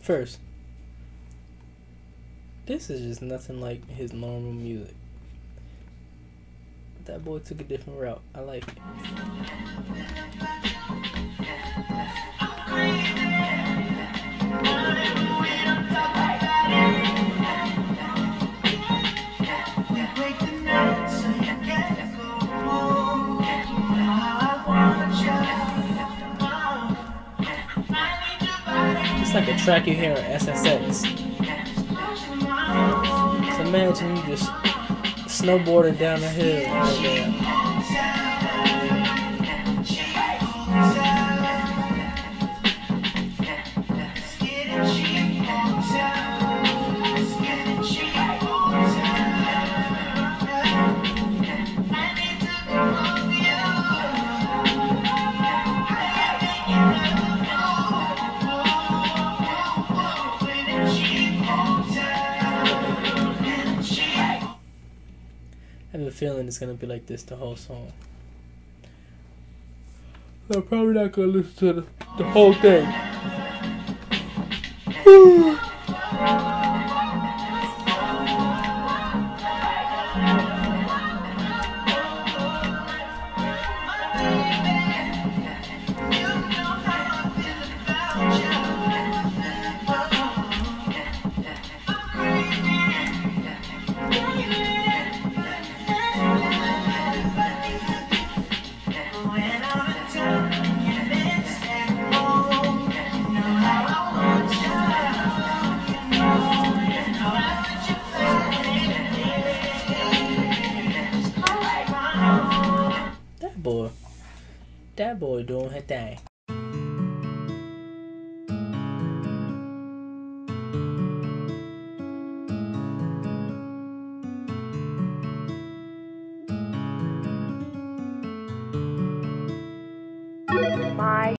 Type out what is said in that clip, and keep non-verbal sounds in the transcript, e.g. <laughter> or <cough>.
First, this is just nothing like his normal music. That boy took a different route. I like it. Like a track you hear on SSX. So imagine you just snowboarding down the hill. Oh, right feeling it's gonna be like this the whole song. I'm probably not gonna listen to the, the whole thing. <laughs> boy, that boy doing her thing. My